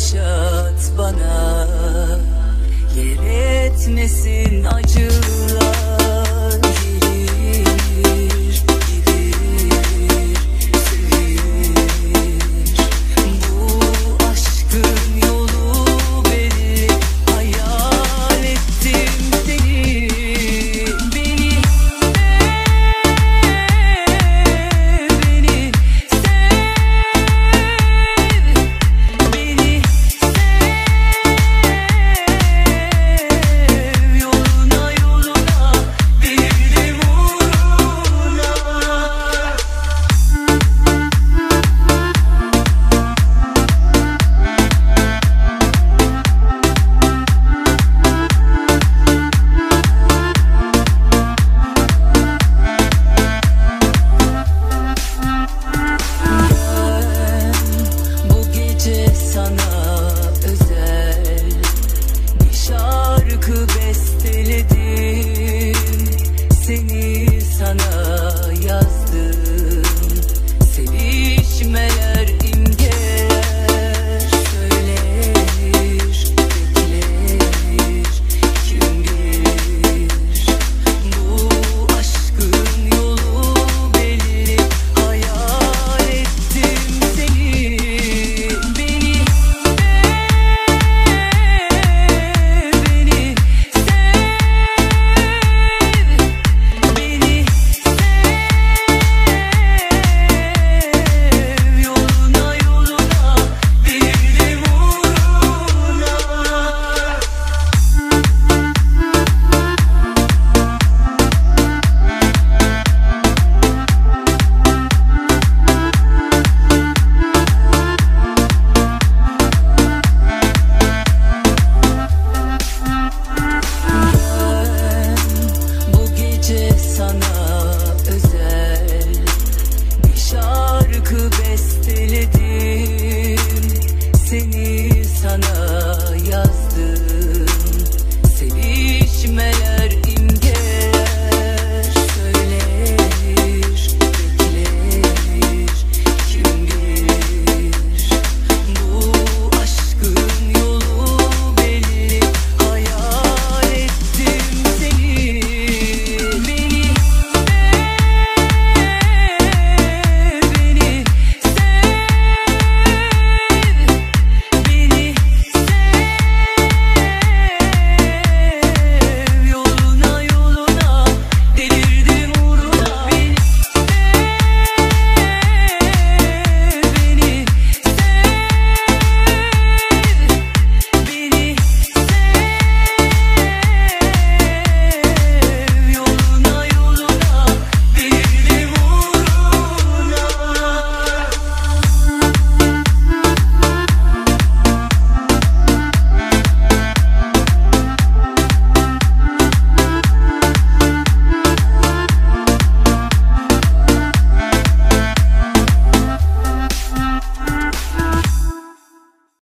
yaşat bana sana özel bir şarkı besteledim. Seni sana yazdım. Sevişmeler